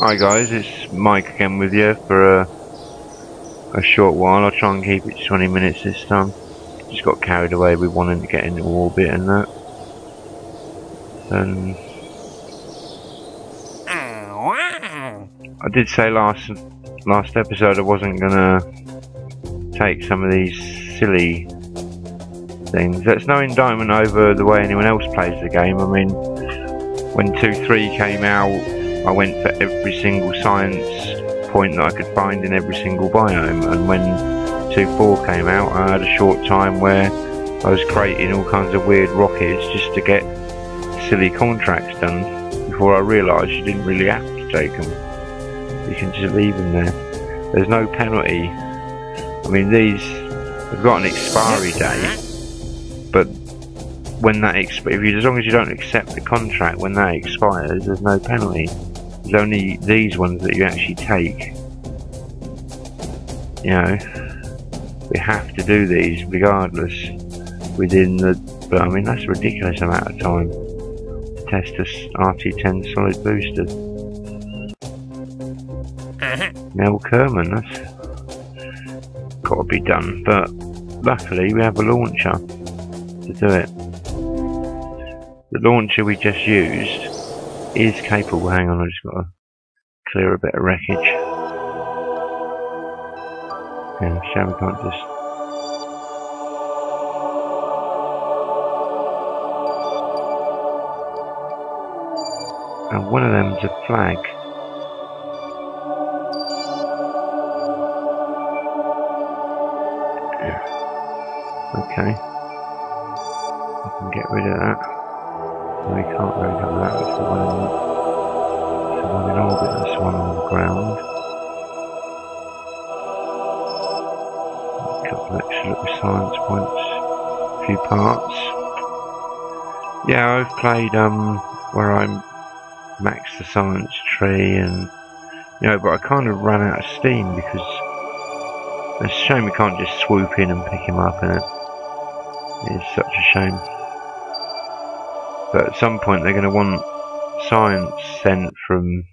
Hi guys, it's Mike again with you for a, a short while. I'll try and keep it to 20 minutes this time. Just got carried away with wanting to get into orbit and that. And I did say last last episode I wasn't gonna take some of these silly things. That's no indictment over the way anyone else plays the game. I mean, when 2-3 came out, I went for every single science point that I could find in every single biome and when 2.4 came out I had a short time where I was creating all kinds of weird rockets just to get silly contracts done before I realised you didn't really have to take them. You can just leave them there. There's no penalty. I mean these have got an expiry date but when that exp if you, as long as you don't accept the contract when that expires there's no penalty. There's only these ones that you actually take. You know, we have to do these regardless within the. But I mean, that's a ridiculous amount of time to test this RT10 solid booster. Uh-huh. Mel Kerman, that's got to be done. But luckily, we have a launcher to do it. The launcher we just used is capable. Hang on, I just got to clear a bit of wreckage. Yeah, we can't just. And one of them's a flag. Okay. I can get rid of that. We can't really have that. It's the one in, the one in orbit. That's the one on the ground. A couple extra little science points. A few parts. Yeah, I've played um where I maxed the science tree and you know, but I kind of ran out of steam because it's a shame we can't just swoop in and pick him up and it is such a shame. But at some point they're going to want science sent from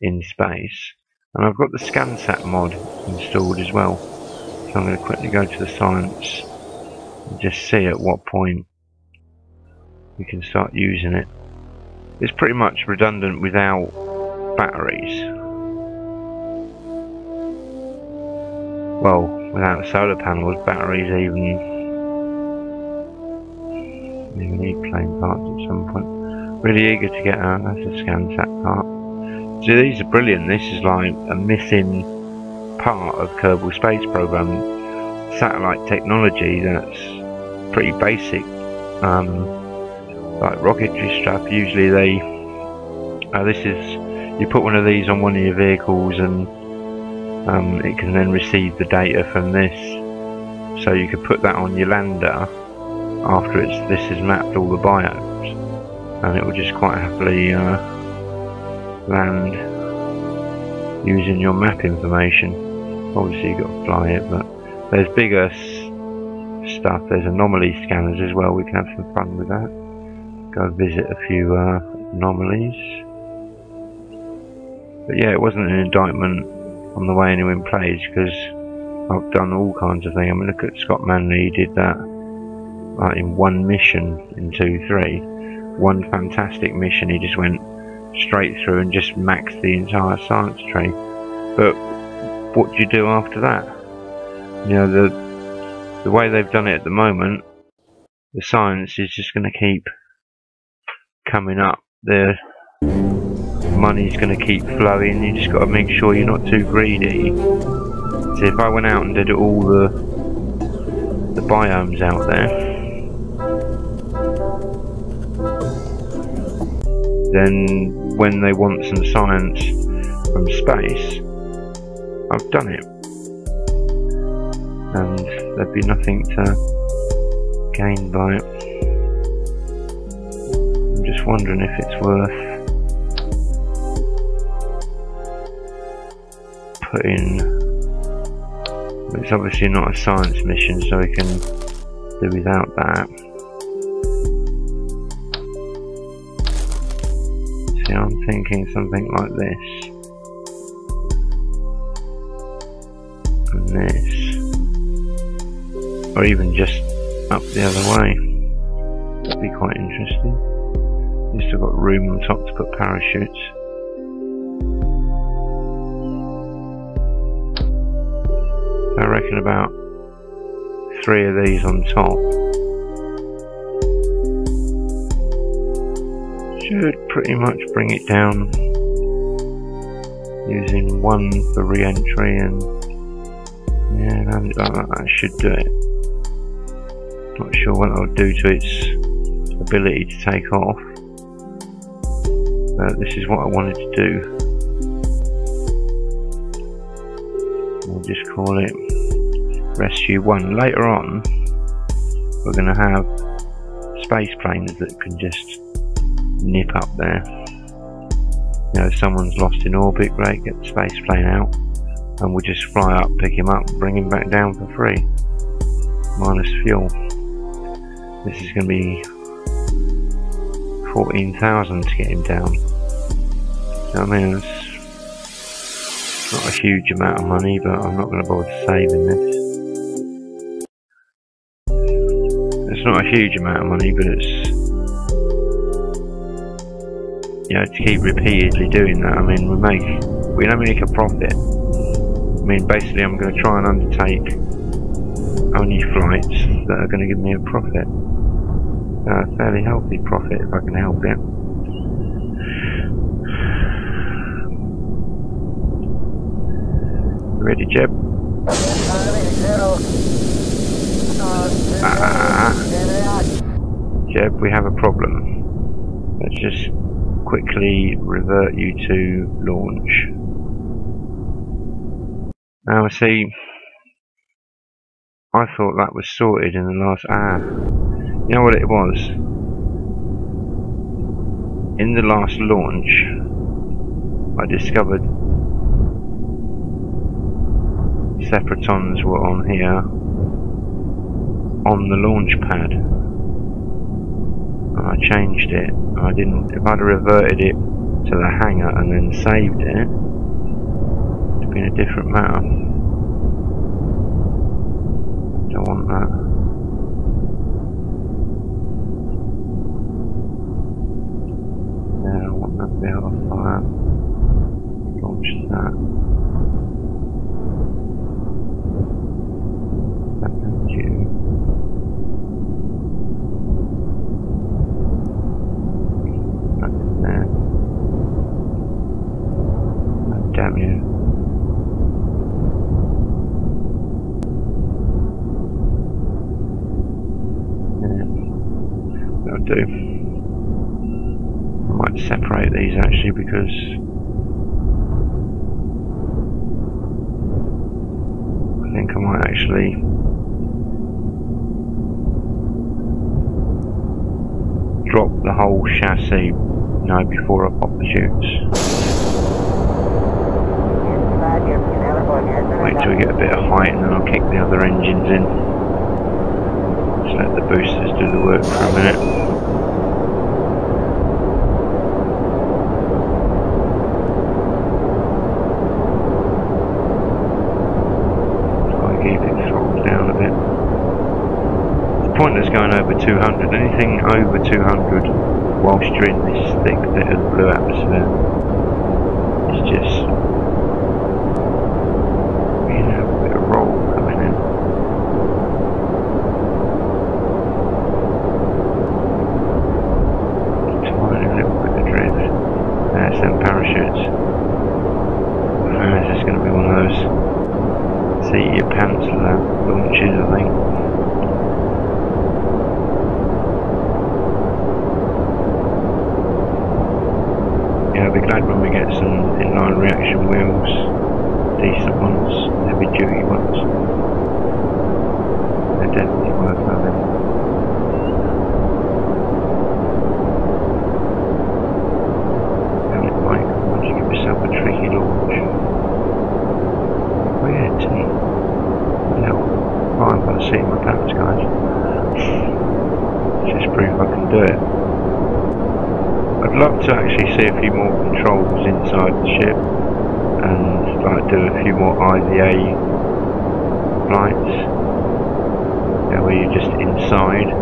in space. And I've got the ScanSat mod installed as well. So I'm going to quickly go to the science and just see at what point we can start using it. It's pretty much redundant without batteries. Well, without solar panels, batteries even we need plane parts at some point. Really eager to get out. That's a ScanSat part. So these are brilliant. This is like a missing part of Kerbal Space Program satellite technology that's pretty basic. Um, like rocketry stuff. Usually they. Uh, this is you put one of these on one of your vehicles and um, it can then receive the data from this. So you could put that on your lander after it's this has mapped all the biomes and it will just quite happily uh, land using your map information. Obviously you've got to fly it but there's bigger stuff. There's anomaly scanners as well. We can have some fun with that. Go visit a few uh, anomalies. But yeah it wasn't an indictment on the way anyone plays because I've done all kinds of things I mean look at Scott Manley he did that like in one mission in 2-3, one fantastic mission, he just went straight through and just maxed the entire science tree. But what do you do after that? You know, the the way they've done it at the moment, the science is just going to keep coming up. The money's going to keep flowing. You just got to make sure you're not too greedy. So if I went out and did all the the biomes out there, then when they want some science from space, I've done it. And there'd be nothing to gain by it. I'm just wondering if it's worth putting it's obviously not a science mission so we can do without that I'm thinking something like this. And this. Or even just up the other way. That'd be quite interesting. Least I've got room on top to put parachutes. I reckon about three of these on top should pretty much bring it down using one for re-entry and yeah, that, should do it. Not sure what it'll do to its ability to take off, but this is what I wanted to do. We'll just call it Rescue 1. Later on, we're going to have space planes that can just nip up there. You know, someone's lost in orbit, great, get the space plane out, and we'll just fly up, pick him up, bring him back down for free. Minus fuel. This is going to be 14,000 to get him down. I mean, it's not a huge amount of money, but I'm not going to bother saving this. It's not a huge amount of money, but it's you know, to keep repeatedly doing that. I mean, we make we don't make a profit. I mean, basically, I'm going to try and undertake only flights that are going to give me a profit, a fairly healthy profit if I can help it. Ready, Jeb? Ah, Jeb, we have a problem. Let's just quickly revert you to launch. Now see, I thought that was sorted in the last hour. You know what it was? In the last launch, I discovered Sepratrons were on here on the launch pad and I changed it. I didn't. If I'd have reverted it to the hangar and then saved it, it'd been a different matter. Don't want that. Yeah, I want that bit of fire. Launch that. Do. I might separate these actually because I think I might actually drop the whole chassis you know, before I pop the chutes. Wait till we get a bit of height and then I'll kick the other engines in. Just let the boosters do the work for a minute. pointless going over 200. Anything over 200 whilst you're in this thick bit of blue atmosphere is just, you know, a bit of roll coming in. Tiny little bit of drift. There's some parachutes. And this is going to be one of those seat your pants launches, I think. I'll be glad when we get some inline reaction wheels, decent ones, heavy duty ones. They're definitely worth having. Damn it, Mike, why don't you give yourself a tricky launch? Oh yeah, T. Hell, I'm by the seat of my pants, guys. Just prove I can do it. I'd love to actually see a few more controls inside the ship and like do a few more IVA flights you know, where you're just inside.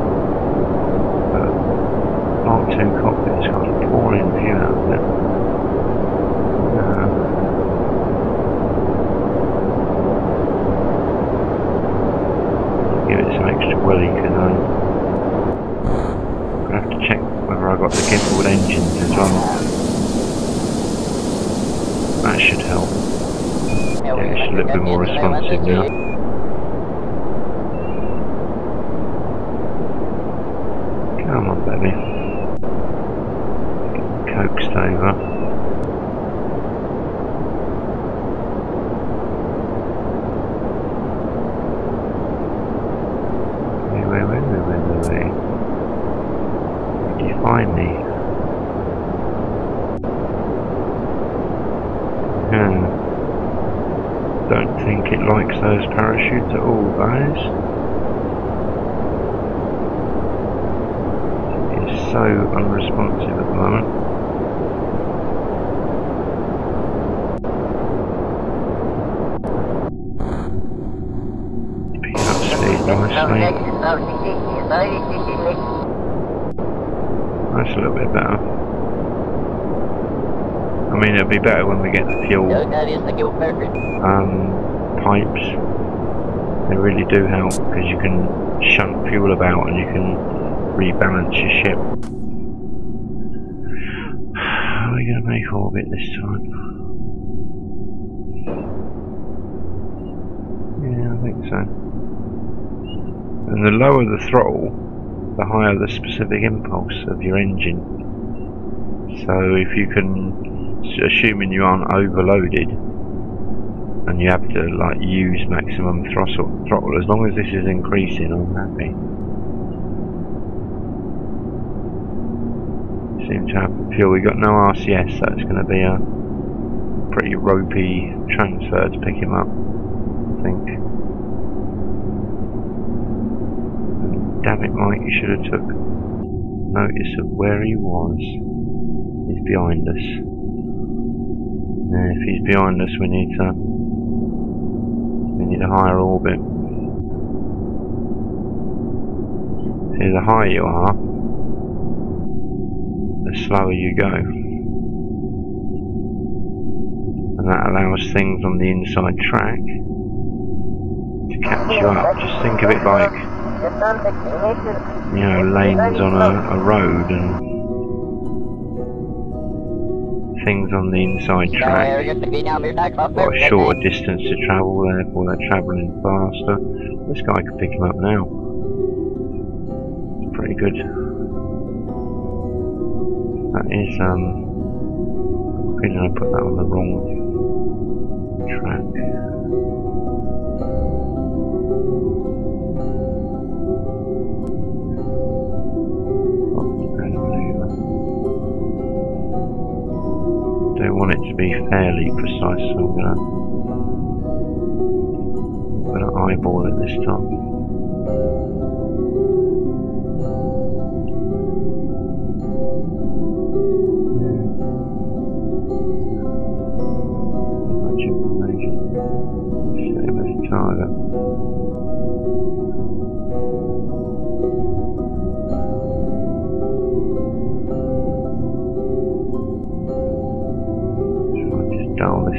But Mark 2 cockpit's got a boring view out of it. Uh, give it some extra welly because I I have to check whether I got the gimbaled engines as well. That should help. Yeah, it's a little bit more responsive now. Come on, baby. Coaxed over. find me. Hmm. Don't think it likes those parachutes at all, guys. It's so unresponsive at the moment. Nicely. That's a little bit better. I mean, it'll be better when we get the fuel um, pipes. They really do help because you can shunt fuel about and you can rebalance your ship. How Are we going to make orbit this time? Yeah, I think so. And the lower the throttle, the higher the specific impulse of your engine. So if you can, assuming you aren't overloaded, and you have to like use maximum throttle, throttle as long as this is increasing, I'm happy. Seem to have the fuel. We got no RCS, so it's going to be a pretty ropey transfer to pick him up. I think. Damn it, Mike, you should have took notice of where he was. He's behind us. Now, if he's behind us, we need to we need a higher orbit. See, the higher you are, the slower you go. And that allows things on the inside track to catch you up. Just think of it like you know, lanes on a, a road and things on the inside track. Got a shorter distance to travel, therefore they're travelling faster. This guy can pick him up now. It's pretty good. That is, um, I put that on the wrong track. Be fairly precise, so I'm gonna, I'm gonna eyeball it this time. Much information. Same as target.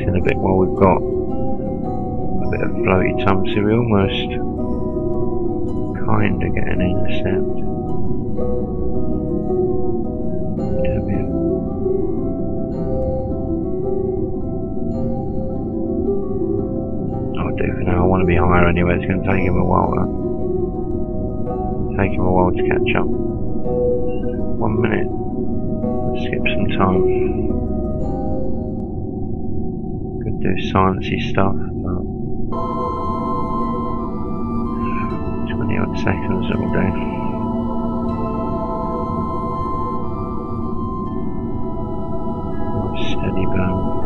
In a bit while we've got a bit of floaty tum so we almost kind of get an intercept. I'll do for now, I want to be higher anyway, it's going to take him a while Take him a while to catch up. One minute. Skip some time do sciencey stuff, um, but 20 odd seconds it will do. steady burn.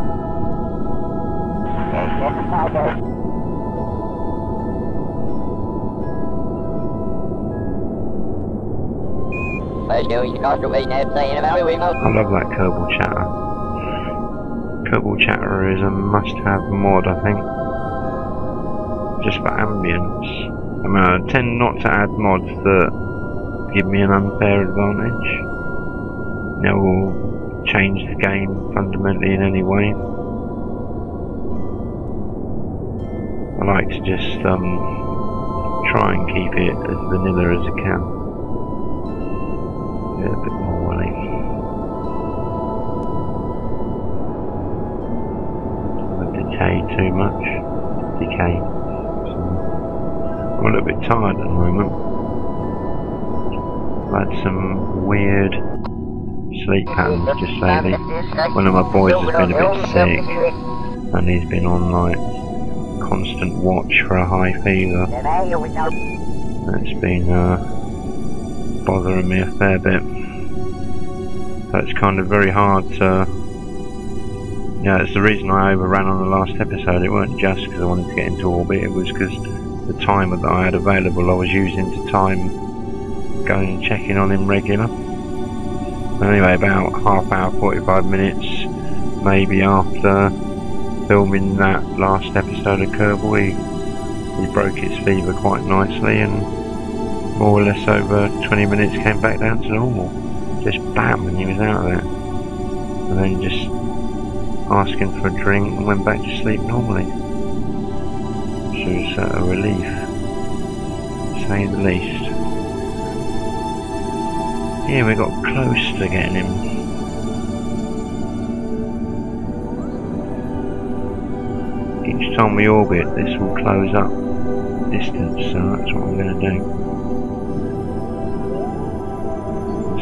I love that Kerbal Chatter. Kerbal Chatter is a must-have mod, I think. Just for ambience. I mean, I tend not to add mods that give me an unfair advantage. That will change the game fundamentally in any way. I like to just um, try and keep it as vanilla as I can. Get decay too much. Decay. So I'm a little bit tired at the moment. I've had some weird sleep patterns just lately. One of my boys has been a bit sick and he's been on like constant watch for a high fever. That's been uh, bothering me a fair bit. It's kind of very hard to... Yeah, it's the reason I overran on the last episode. It weren't just because I wanted to get into orbit, it was because the timer that I had available I was using to time going and checking on him regular. Anyway, about half hour, 45 minutes, maybe after filming that last episode of Kerbal, he, he broke his fever quite nicely and more or less over 20 minutes came back down to normal. Just bam, and he was out of there. And then just asking for a drink and went back to sleep normally. Which was a relief, to say the least. Yeah, we got close to getting him each time we orbit this will close up distance so that's what I'm going to do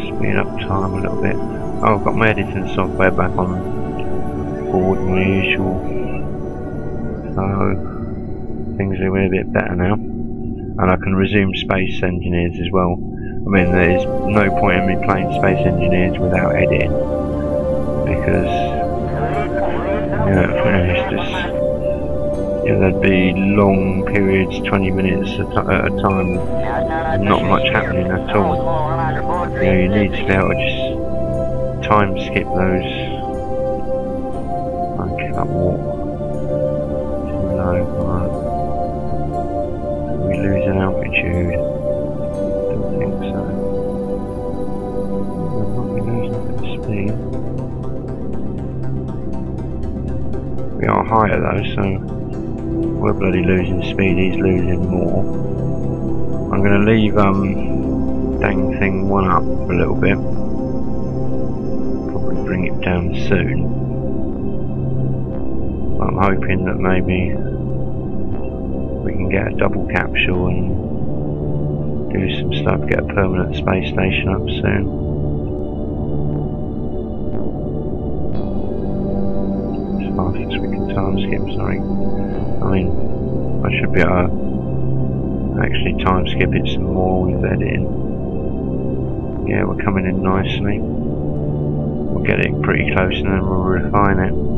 speed up time a little bit oh I've got my editing software back on board my usual so things are a bit better now and I can resume Space Engineers as well I mean there's no point in me playing Space Engineers without editing because yeah, it's just yeah, there'd be long periods, 20 minutes at a time, not much happening at all. You know, you need to be able to just time skip those. I walk too low. Right. We lose an altitude. Don't think so. We might be losing a bit of speed. We are higher though, so we're bloody losing speed, he's losing more. I'm to leave um, dang thing one up for a little bit. Probably bring it down soon. I'm hoping that maybe we can get a double capsule and do some stuff, get a permanent space station up soon. As fast as we can time skip, sorry. I mean, I should be able to actually time skip it some more with editing. Yeah, we're coming in nicely. We'll get it pretty close and then we'll refine it.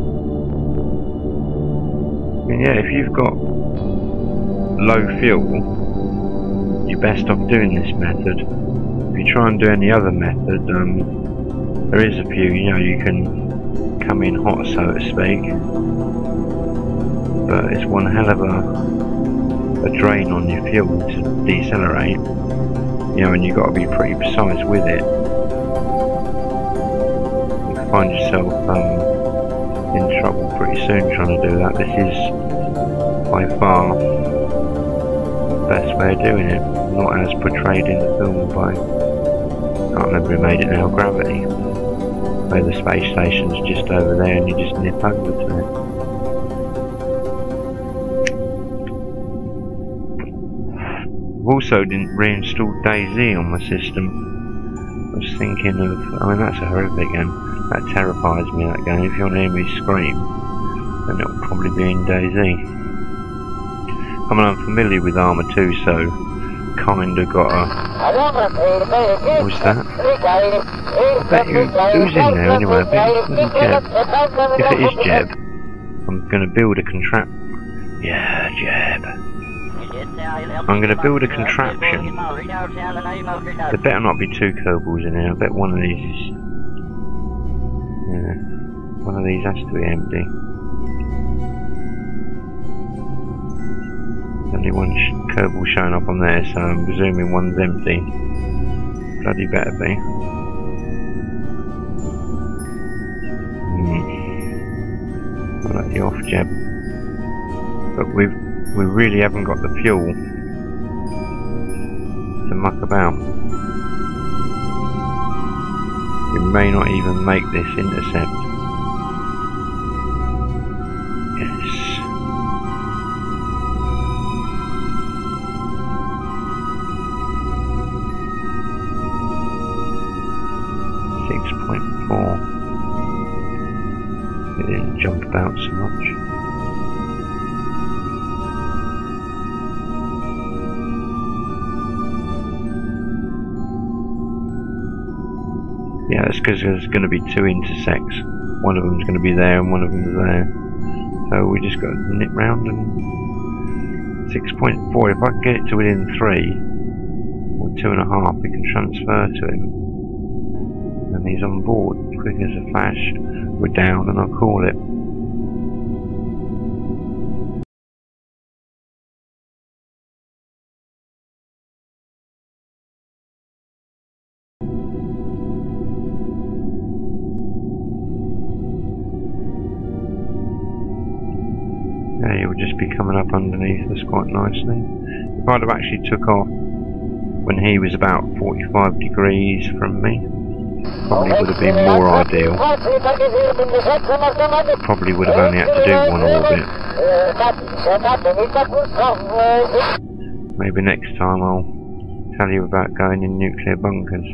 And yeah, if you've got low fuel, you're best off doing this method. If you try and do any other method, um, there is a few, you know, you can come in hot so to speak but it's one hell of a, a drain on your fuel to decelerate. You know, and you've got to be pretty precise with it. You find yourself um, in trouble pretty soon trying to do that. This is by far the best way of doing it, not as portrayed in the film by, I can't remember who made it now, Gravity. Where the space station's just over there and you just nip over to it. Also didn't reinstall DayZ on my system. I was thinking of, I mean that's a horrific game. That terrifies me, that game. If you want to hear me scream, then it'll probably be in DayZ. I mean I'm familiar with Arma 2, so kinda got a... What was that? I bet you... Who's in there anyway? I bet it Jeb. If it is Jeb, I'm gonna build a contract... Yeah, Jeb. I'm going to build a contraption. There better not be two Kerbals in here. I bet one of these is... Yeah. One of these has to be empty. Only one sh Kerbal showing up on there, so I'm presuming one's empty. Bloody better be. Hmm. I'll let you off, Jeb. But we've we really haven't got the fuel to muck about. May not even make this intercept. Yes. Six point four. It didn't jump about so much. That's because there's going to be two intersects. One of them's going to be there and one of them's there. So we just got to nip round and 6.4. If I can get it to within 3 or 2.5, we can transfer to him. And he's on board. Quick as a flash. We're down and I'll call it. Be coming up underneath us quite nicely. If I'd have actually took off when he was about 45 degrees from me, probably would have been more ideal. Probably would have only had to do one orbit. Maybe next time I'll tell you about going in nuclear bunkers.